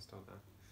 start there.